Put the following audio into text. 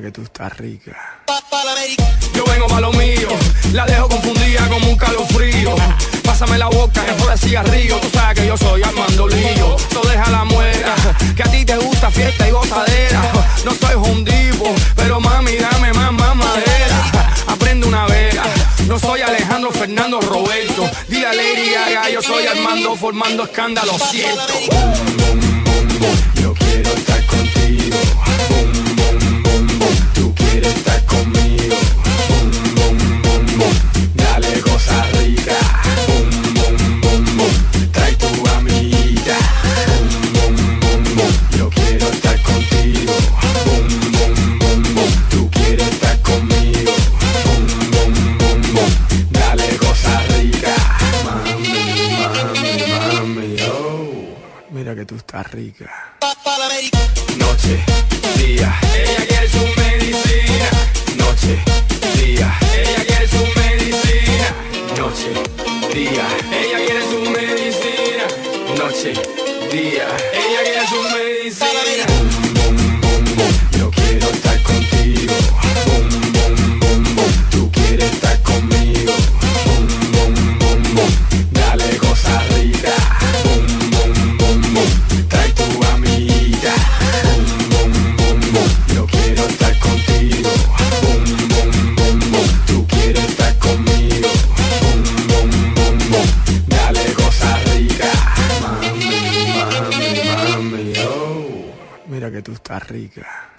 Que tú estás rica. Yo vengo pa' lo mío, la dejo confundida como un calofrío. Pásame la boca, es por cigarrillo. Tú sabes que yo soy Armando Lío. So deja la muera, que a ti te gusta fiesta y gozadera. No soy hundivo, pero mami, dame más mamadera. Aprende una vez, no soy Alejandro Fernando Roberto. Dile a Lady Gaga, yo soy Armando formando escándalo, siento. Que tú estás rica. Noche, día, Ella quiere su medicina, noche, día, ella quiere su medicina. noche, día, Ella quiere su medicina, noche, día. ella quiere su medicina. Que tú estás rica.